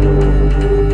Música